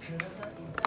그러 다.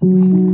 Mm-hmm.